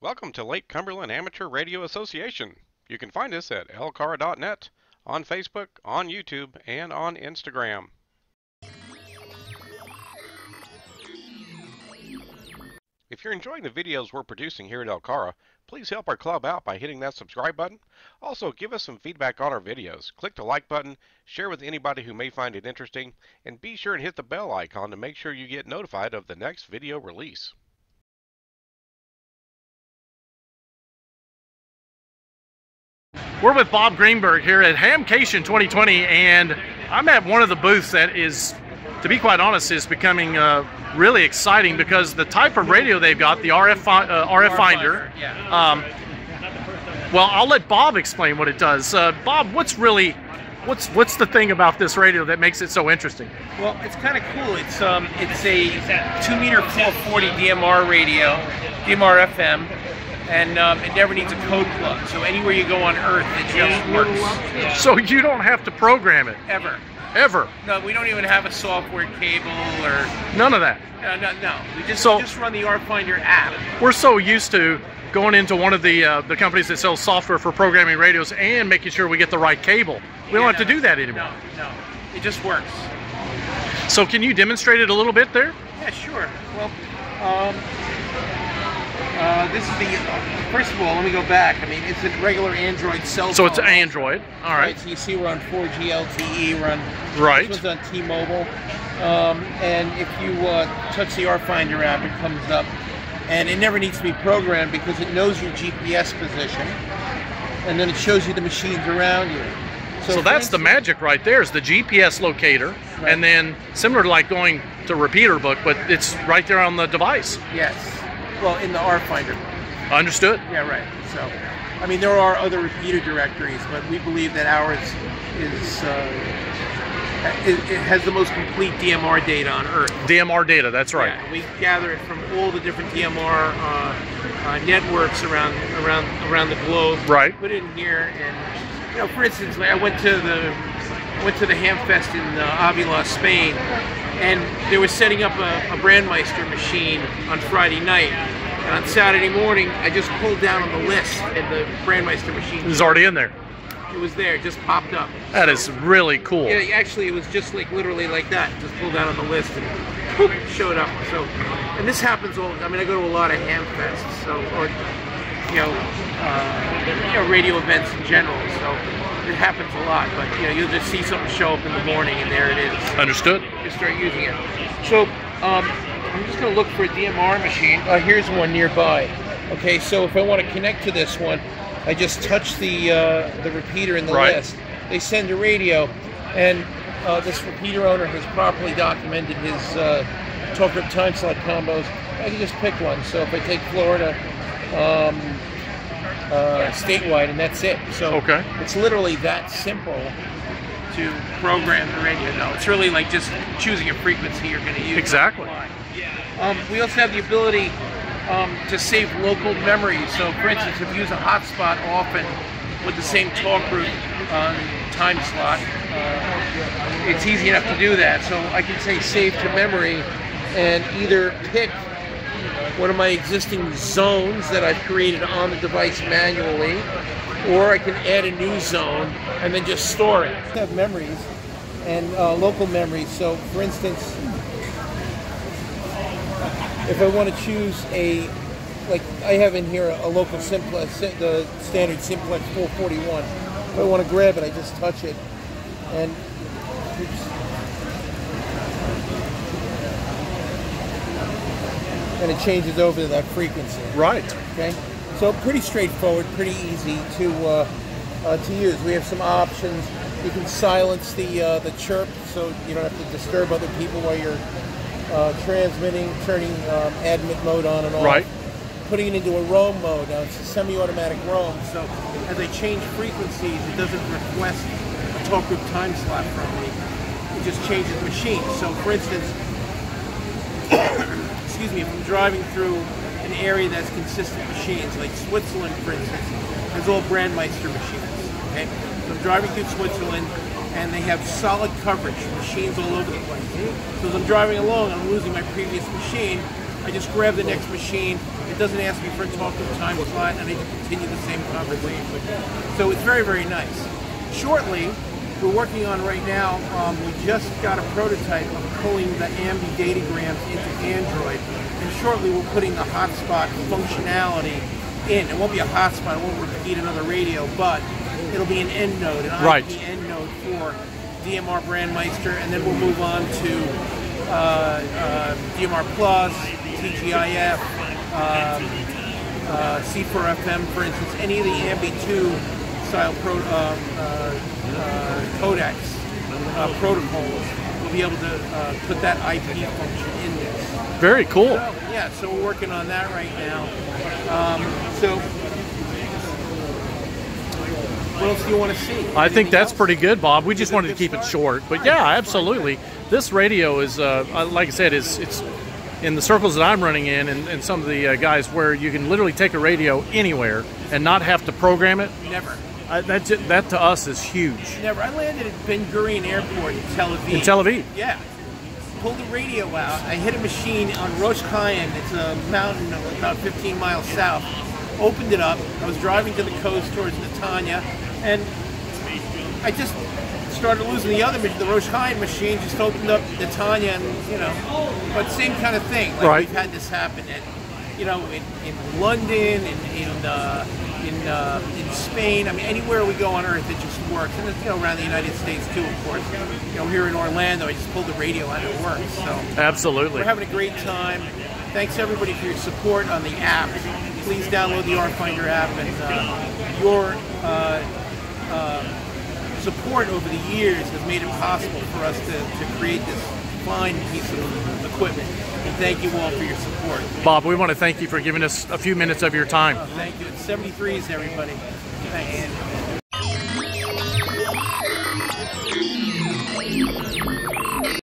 Welcome to Lake Cumberland Amateur Radio Association. You can find us at lcara.net, on Facebook, on YouTube, and on Instagram. If you're enjoying the videos we're producing here at LCARA, please help our club out by hitting that subscribe button. Also, give us some feedback on our videos. Click the like button, share with anybody who may find it interesting, and be sure and hit the bell icon to make sure you get notified of the next video release. We're with Bob Greenberg here at Hamcation 2020, and I'm at one of the booths that is, to be quite honest, is becoming uh, really exciting because the type of radio they've got, the RF, uh, RF finder. Um, well, I'll let Bob explain what it does. Uh, Bob, what's really, what's what's the thing about this radio that makes it so interesting? Well, it's kind of cool. It's um, it's a two meter 440 DMR radio, DMR FM, and um, it never needs a code plug. So anywhere you go on Earth, it just works. So you don't have to program it Ever. ever. No, we don't even have a software cable or None of that. no, no, no. We just So- we just run the RFinder app. We're so used to going into one of the uh, the companies that sells software for programming radios and making sure we get the right cable. We don't have to do that anymore. No, no. It just works. So can you demonstrate it a little bit there? Yeah, sure. Well, um, uh, this is the. First of all, let me go back. I mean, it's a regular Android cell phone. So it's Android. All Right. right. So you see, we're on 4G LTE. We're on. Right. This one's on T-Mobile. Um, and if you uh, touch the RFinder app, it comes up, and it never needs to be programmed because it knows your GPS position, and then it shows you the machines around you. So for that's the magic right there is the GPS locator, Right. and then similar to like going to RepeaterBook, but it's right there on the device. Yes. Well, in the RFinder. Understood. Yeah, right. So, I mean, there are other repeater directories, but we believe that ours is uh, it, it has the most complete DMR data on Earth. DMR data. That's right. Yeah, we gather it from all the different DMR uh, uh, networks around around around the globe. Right. Put it in here, and you know, for instance, like I went to the went to the Hamfest in uh, Avila, Spain, and they were setting up a, a Brandmeister machine on Friday night. And on Saturday morning, I just pulled down on the list, and the Brandmeister machine It was already in there. it was there, it just popped up. That is really cool. Yeah, actually, it was just like literally like that. Just pulled down on the list and boop, showed up. So, and this happens all. I mean, I go to a lot of ham fests, so or you know, uh, you know, radio events in general. So it happens a lot. But you know, you'll just see something show up in the morning, and there it is. Understood. You start using it. So um, I'm just going to look for a DMR machine. Uh, here's one nearby. Okay, so if I want to connect to this one, I just touch the uh, the repeater in the Right. list. They send a radio, and uh, this repeater owner has properly documented his uh, talk time slot combos. I can just pick one. So if I take Florida, um, uh, statewide, and that's it. So Okay. it's literally that simple to program the radio. No, it's really like just choosing a frequency you're going to use. Exactly. Um, we also have the ability um, to save local memories. So, for instance, if you use a hotspot often with the same talk group on time slot, uh, it's easy enough to do that. So I can say save to memory and either pick one of my existing zones that I've created on the device manually, or I can add a new zone and then just store it. I have memories and uh, local memories. So, for instance, if I want to choose a, like I have in here a, local simplex, the standard simplex 441. If I want to grab it, I just touch it, and oops. And it changes over to that frequency. Right. Okay, so pretty straightforward, pretty easy to uh, uh, to use. We have some options. You can silence the uh, the chirp, so you don't have to disturb other people while you're uh, transmitting, turning um, admit mode on and off. Right. Putting it into a roam mode. Now it's a semi-automatic roam, so as I change frequencies, it doesn't request a talk group time slot from me. It just changes machines. So, for instance, excuse me, if I'm driving through an area that's consistent machines, like Switzerland, for instance, has all Brandmeister machines. Okay, so I'm driving through Switzerland, and they have solid coverage, machines all over the place. So as I'm driving along I'm losing my previous machine, I just grab the next machine, It doesn't ask me for a talk to time slot, and I continue the same conversation. So it's very, very nice. Shortly, we're working on right now, um, we just got a prototype of pulling the AMBE datagrams into Android, and shortly we're putting the hotspot functionality in. It won't be a hotspot, it won't repeat another radio, but it'll be an end node, an Right. IP end node for DMR Brandmeister, and then we'll move on to uh, uh, DMR Plus, TGIF, um, uh, C4FM, for instance, any of the AMBE2 style pro, um, uh, uh, codecs uh, protocols, we'll be able to uh, put that IP function in there. Very cool. So, yeah, so we're working on that right now. Um, so, what else do you want to see? I think that's else? pretty good, Bob. We just wanted to keep it short, but yeah, absolutely. This radio is, uh, uh, like I said, is it's in the circles that I'm running in, and, and some of the uh, guys where you can literally take a radio anywhere and not have to program it. Never. Uh, that that to us is huge. Never. I landed at Ben Gurion Airport in Tel Aviv. In Tel Aviv. Yeah. Pulled the radio out. I hit a machine on Rosh Chaim. It's a mountain about 15 miles south. Opened it up. I was driving to the coast towards Netanya, and I just started losing the other machine. The Rosh Chaim machine just opened up Netanya, and you know, but same kind of thing. Like Right. We've had this happen, and you know, in, in London, in in uh, in uh, in Spain. I mean, anywhere we go on Earth, it just works. And it's, you know, around the United States too, of course. You know, here in Orlando, I just pulled the radio and it works. So Absolutely. we're having a great time. Thanks everybody for your support on the app. Please download the RFinder app and uh, your uh, uh, support over the years has made it possible for us to, to create this fine piece of equipment. Thank you all for your support. Bob, we want to thank you for giving us a few minutes of your time. Thank you. It's 73s, everybody. Thanks.